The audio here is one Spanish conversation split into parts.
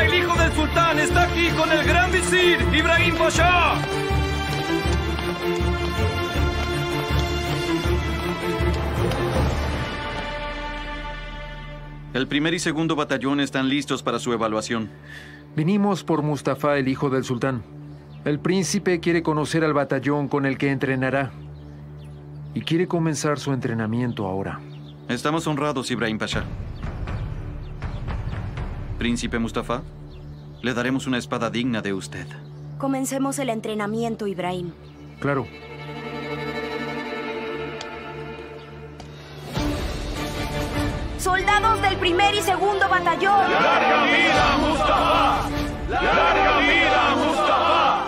El hijo del sultán, está aquí con el gran visir Ibrahim Pasha. El primer y segundo batallón están listos para su evaluación. Vinimos por Mustafa, el hijo del sultán. El príncipe quiere conocer al batallón con el que entrenará. Y quiere comenzar su entrenamiento ahora. Estamos honrados, Ibrahim Pasha. Príncipe Mustafa, le daremos una espada digna de usted. Comencemos el entrenamiento, Ibrahim. Claro. ¡Soldados del primer y segundo batallón! ¡Larga vida, Mustafa! ¡Larga vida, Mustafa!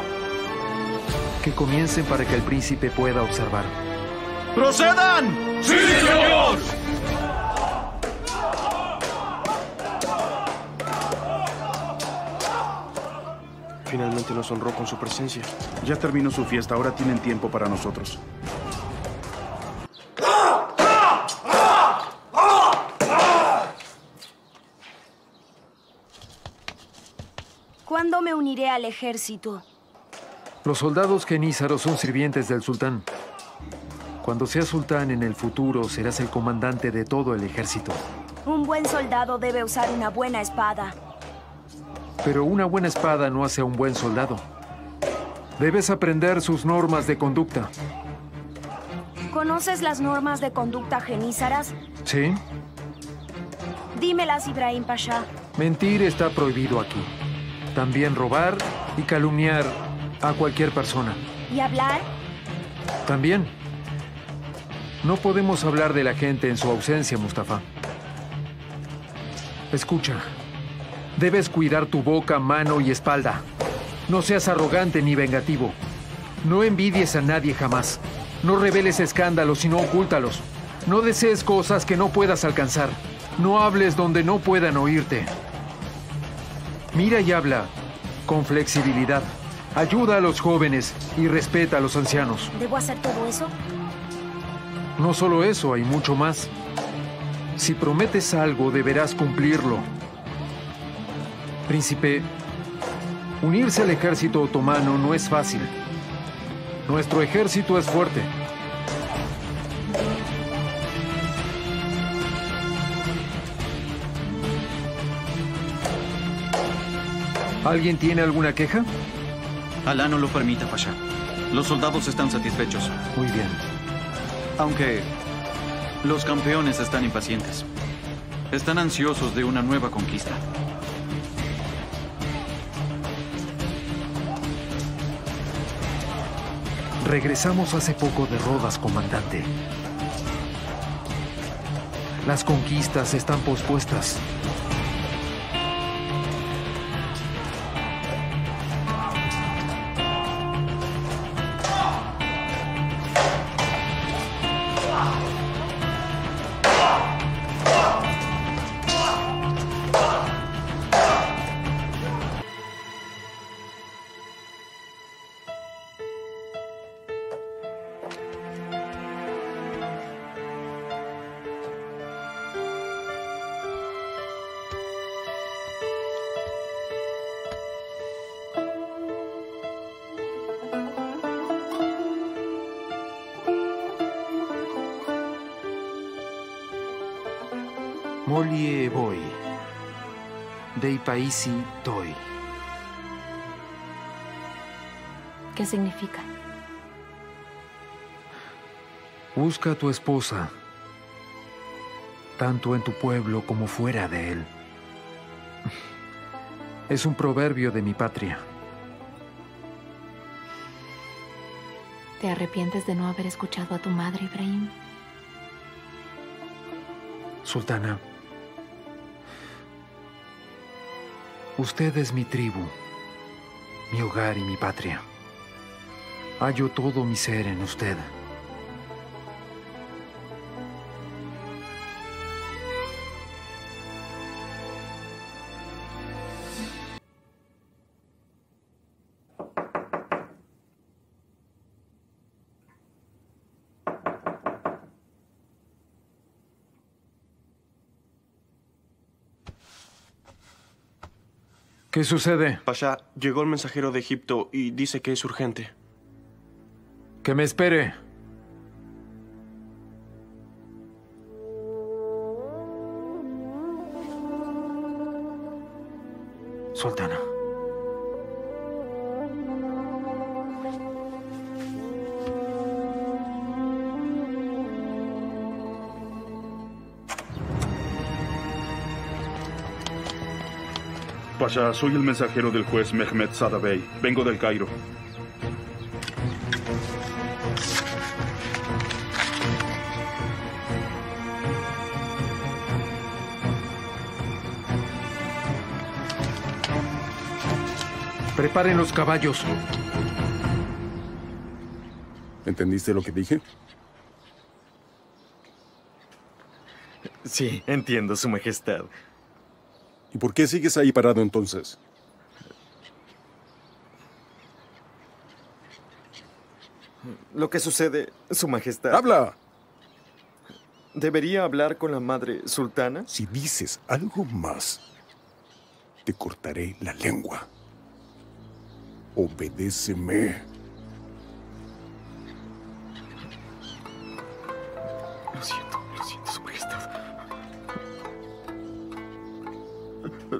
Que comiencen para que el príncipe pueda observar. ¡Procedan! ¡Sí, señor! Nos honró con su presencia. Ya terminó su fiesta, ahora tienen tiempo para nosotros. ¿Cuándo me uniré al ejército? Los soldados genízaros son sirvientes del sultán. Cuando seas sultán en el futuro, serás el comandante de todo el ejército. Un buen soldado debe usar una buena espada. Pero una buena espada no hace a un buen soldado. Debes aprender sus normas de conducta. ¿Conoces las normas de conducta genízaras? ¿Sí? Dímelas, Ibrahim Pasha. Mentir está prohibido aquí. También robar y calumniar a cualquier persona. ¿Y hablar? También. No podemos hablar de la gente en su ausencia, Mustafa. Escucha. Debes cuidar tu boca, mano y espalda. No seas arrogante ni vengativo. No envidies a nadie jamás. No reveles escándalos, sino ocúltalos. No desees cosas que no puedas alcanzar. No hables donde no puedan oírte. Mira y habla con flexibilidad. Ayuda a los jóvenes y respeta a los ancianos. ¿Debo hacer todo eso? No solo eso, hay mucho más. Si prometes algo, deberás cumplirlo. Príncipe, unirse al ejército otomano no es fácil. Nuestro ejército es fuerte. ¿Alguien tiene alguna queja? Alá no lo permita, Pasha. Los soldados están satisfechos. Muy bien. Aunque los campeones están impacientes. Están ansiosos de una nueva conquista. Regresamos hace poco de Rodas, comandante. Las conquistas están pospuestas. Molie voy. Dei paisi toi. ¿Qué significa? Busca a tu esposa, tanto en tu pueblo como fuera de él. Es un proverbio de mi patria. ¿Te arrepientes de no haber escuchado a tu madre, Ibrahim? Sultana, usted es mi tribu, mi hogar y mi patria. Hallo todo mi ser en usted. ¿Qué sucede? Pasha, llegó el mensajero de Egipto y dice que es urgente. Que me espere. Pasha, soy el mensajero del juez Mehmet Sadabey. Vengo del Cairo. Preparen los caballos. ¿Entendiste lo que dije? Sí, entiendo, Su Majestad. ¿Y por qué sigues ahí parado entonces? Lo que sucede, Su Majestad. ¡Habla! ¿Debería hablar con la madre sultana? Si dices algo más, te cortaré la lengua. Obedéceme. Lo siento,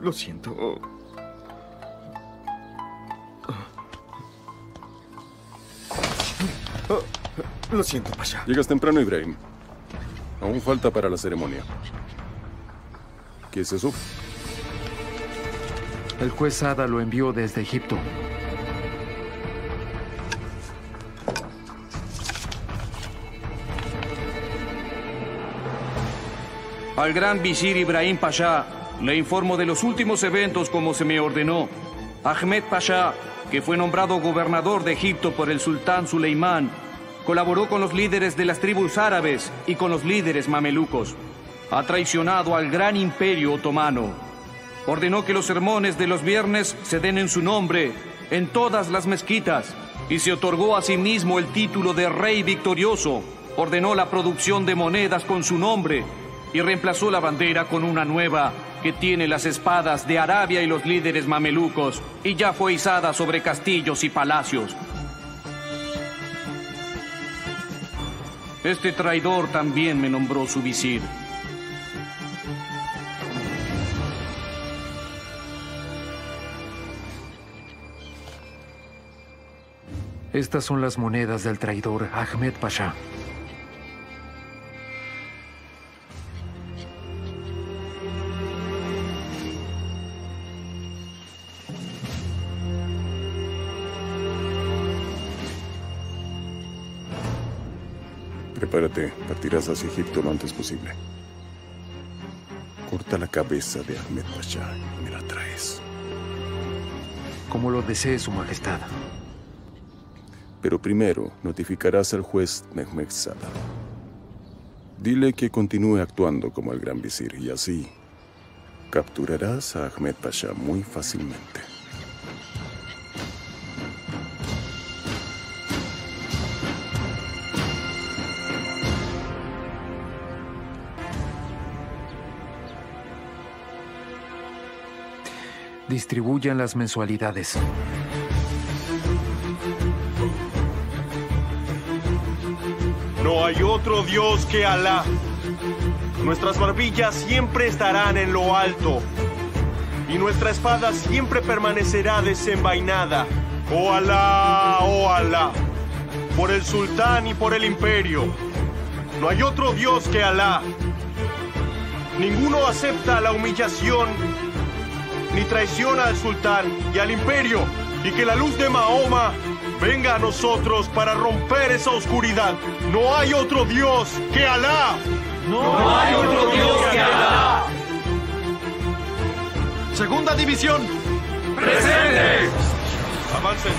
Lo siento. Lo siento, Pasha. Llegas temprano, Ibrahim. Aún falta para la ceremonia. ¿Qué es eso? El juez Sada lo envió desde Egipto. Al gran visir Ibrahim Pasha le informo de los últimos eventos como se me ordenó. Ahmed Pasha, que fue nombrado gobernador de Egipto por el sultán Suleimán, colaboró con los líderes de las tribus árabes y con los líderes mamelucos. Ha traicionado al gran imperio otomano. Ordenó que los sermones de los viernes se den en su nombre en todas las mezquitas y se otorgó a sí mismo el título de rey victorioso. Ordenó la producción de monedas con su nombre y reemplazó la bandera con una nueva que tiene las espadas de Arabia y los líderes mamelucos y ya fue izada sobre castillos y palacios. Este traidor también me nombró su visir. Estas son las monedas del traidor Ahmed Pasha. Prepárate, partirás hacia Egipto lo antes posible. Corta la cabeza de Ahmed Pasha y me la traes. Como lo desee su majestad. Pero primero notificarás al juez Mehmet Sada. Dile que continúe actuando como el gran visir y así capturarás a Ahmed Pasha muy fácilmente. Distribuyan las mensualidades. No hay otro Dios que Alá. Nuestras barbillas siempre estarán en lo alto. Y nuestra espada siempre permanecerá desenvainada. Oh Alá, oh Alá. Por el sultán y por el imperio. No hay otro Dios que Alá. Ninguno acepta la humillación ni traiciona al sultán y al imperio, y que la luz de Mahoma venga a nosotros para romper esa oscuridad. No hay otro Dios que Alá. No hay otro Dios que Alá. Segunda división. Presente. Avancen.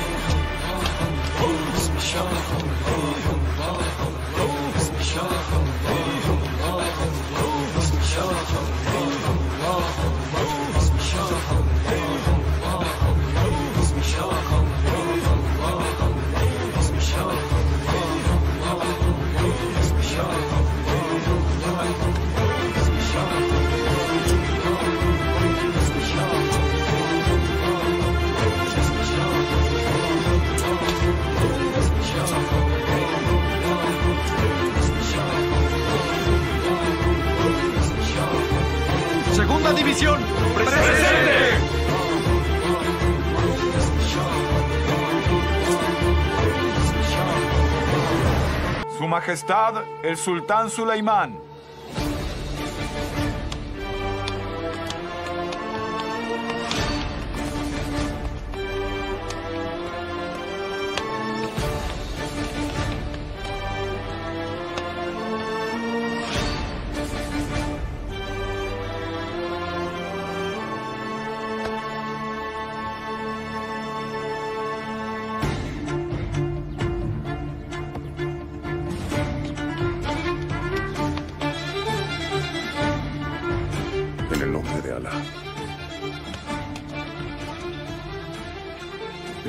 Su Majestad, el Sultán Suleimán.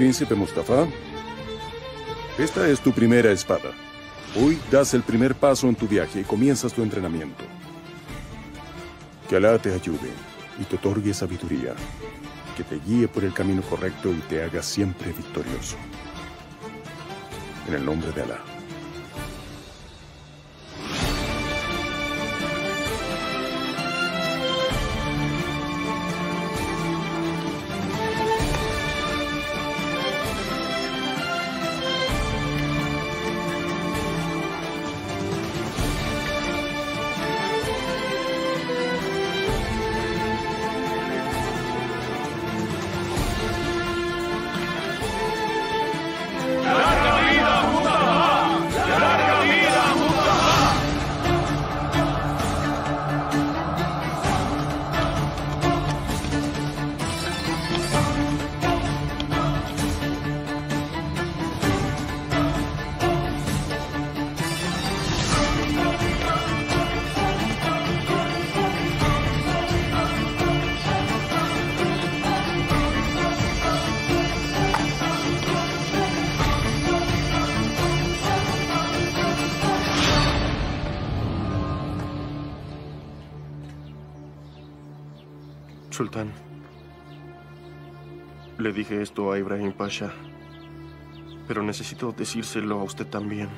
Príncipe Mustafa, esta es tu primera espada. Hoy das el primer paso en tu viaje y comienzas tu entrenamiento. Que Alá te ayude y te otorgue sabiduría, que te guíe por el camino correcto y te haga siempre victorioso. En el nombre de Alá. Sultán, le dije esto a Ibrahim Pasha, pero necesito decírselo a usted también.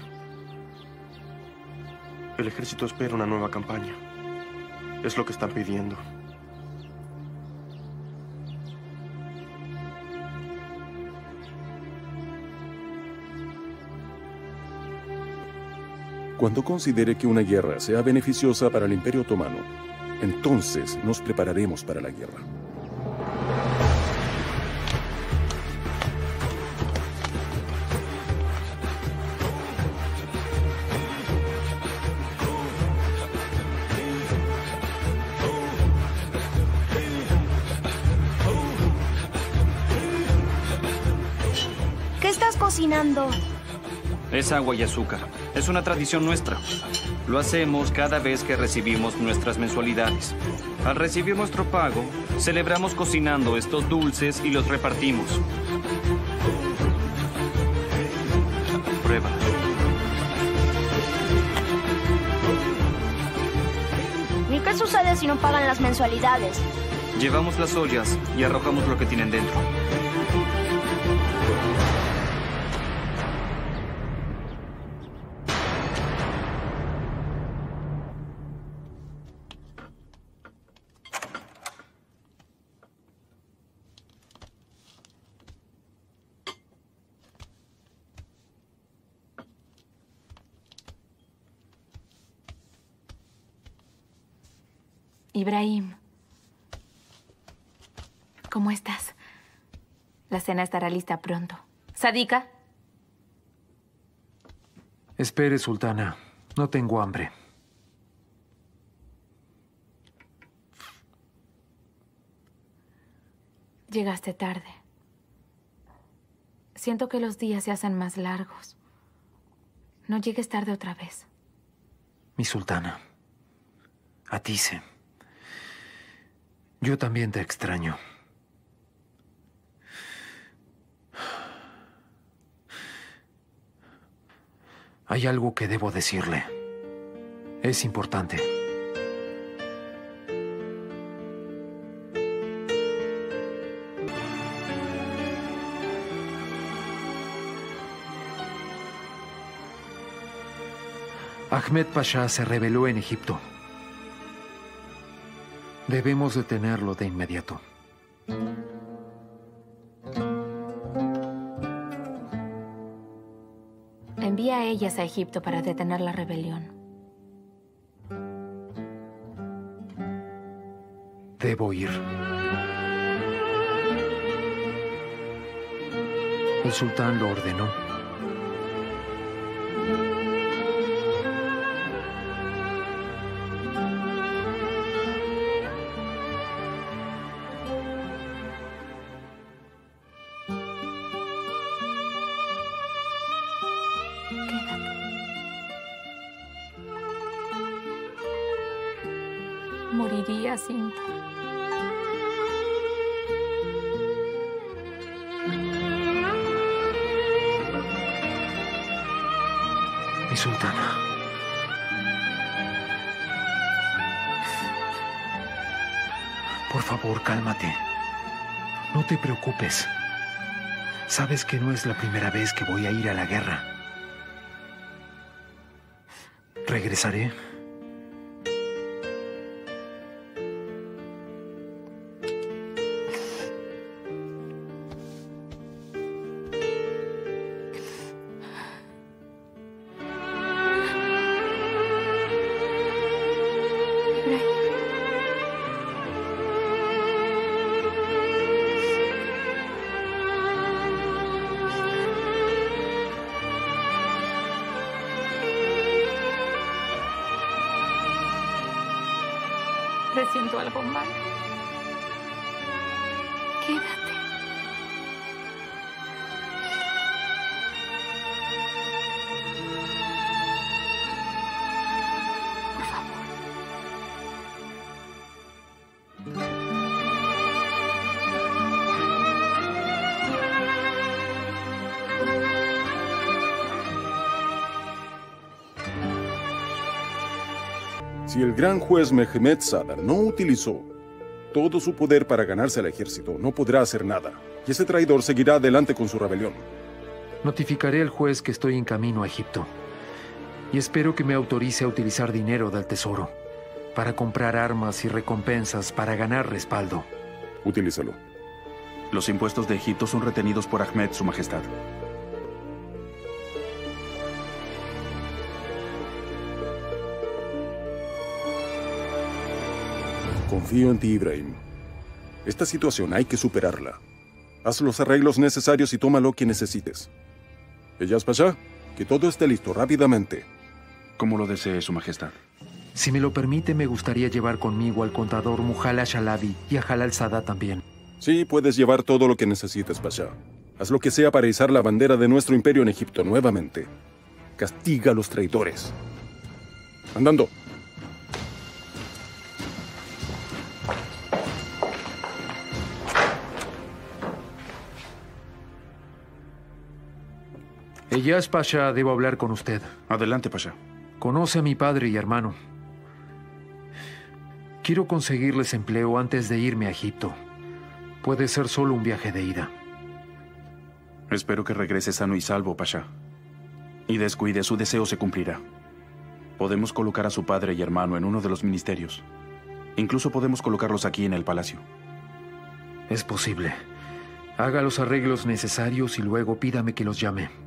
El ejército espera una nueva campaña. Es lo que están pidiendo. Cuando considere que una guerra sea beneficiosa para el Imperio Otomano, entonces nos prepararemos para la guerra. ¿Qué estás cocinando? Es agua y azúcar. Es una tradición nuestra. Lo hacemos cada vez que recibimos nuestras mensualidades. Al recibir nuestro pago, celebramos cocinando estos dulces y los repartimos. Prueba. ¿Y qué sucede si no pagan las mensualidades? Llevamos las ollas y arrojamos lo que tienen dentro. Ibrahim. ¿Cómo estás? La cena estará lista pronto. Sadika, Espere, sultana. No tengo hambre. llegaste tarde. Siento que los días se hacen más largos. No llegues tarde otra vez. Mi sultana. Atice. Yo también te extraño. Hay algo que debo decirle. Es importante. Ahmed Pasha se rebeló en Egipto. Debemos detenerlo de inmediato. Envía a ellas a Egipto para detener la rebelión. Debo ir. El sultán lo ordenó. Moriría sin ti. Mi sultana. Por favor, cálmate. No te preocupes. Sabes que no es la primera vez que voy a ir a la guerra. Regresaré. Presiento algo mal. Si el gran juez Mehmet Sada no utilizó todo su poder para ganarse al ejército, no podrá hacer nada. Y ese traidor seguirá adelante con su rebelión. Notificaré al juez que estoy en camino a Egipto. Y espero que me autorice a utilizar dinero del tesoro para comprar armas y recompensas para ganar respaldo. Utilízalo. Los impuestos de Egipto son retenidos por Ahmed, Su Majestad. Confío en ti, Ibrahim. Esta situación hay que superarla. Haz los arreglos necesarios y toma lo que necesites. Ellas Pasha, que todo esté listo rápidamente. Como lo desee, Su Majestad. Si me lo permite, me gustaría llevar conmigo al contador Muhala Shalabi y a Halal Sada también. Sí, puedes llevar todo lo que necesites, Pasha. Haz lo que sea para izar la bandera de nuestro imperio en Egipto nuevamente. Castiga a los traidores. Andando. Elías Pasha, debo hablar con usted. Adelante, Pasha. Conoce a mi padre y hermano. Quiero conseguirles empleo antes de irme a Egipto. Puede ser solo un viaje de ida. Espero que regrese sano y salvo, Pasha. Y descuide, su deseo se cumplirá. Podemos colocar a su padre y hermano en uno de los ministerios. Incluso podemos colocarlos aquí en el palacio. Es posible. Haga los arreglos necesarios y luego pídame que los llame.